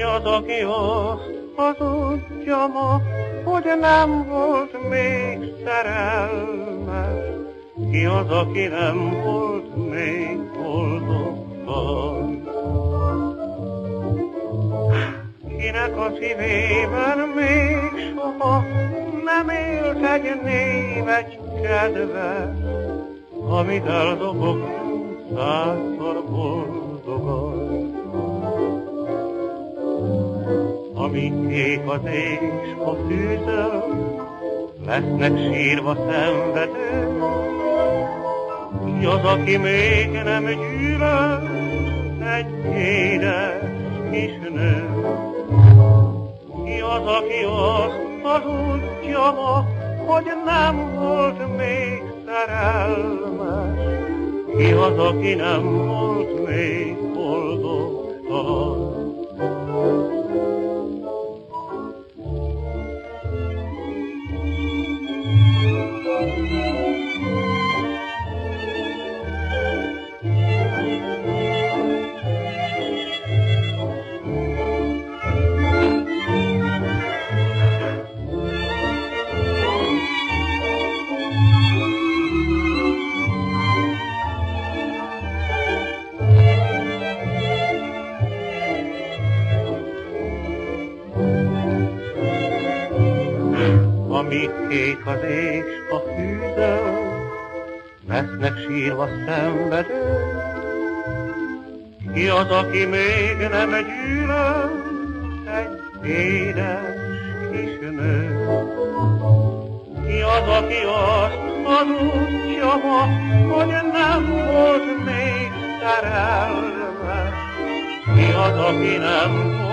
az, aki azt hazudja ma, hogy nem volt még szerelmes? Ki az, aki nem volt még boldogban? Kinek a szívében még soha nem élt egy név, egy kedve, amit eldobok százszor boldogan. Amíg kék az és a fűző, lesznek sírva szenvedő, ki az, aki még nem gyűlöl, egy édes kis nő. Ki az, aki azt hazudja ma, hogy nem volt még szerelmes, ki az, aki nem volt még boldogtalan. Amíg kék az és a fűző, lesznek sírva szenvedő. Ki az, aki még nem gyűlöl, egy édes kis nő? Ki az, aki azt hazudja ma, hogy nem volt még szerelmes? Ki az, aki nem volt?